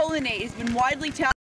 Pollinate has been widely touted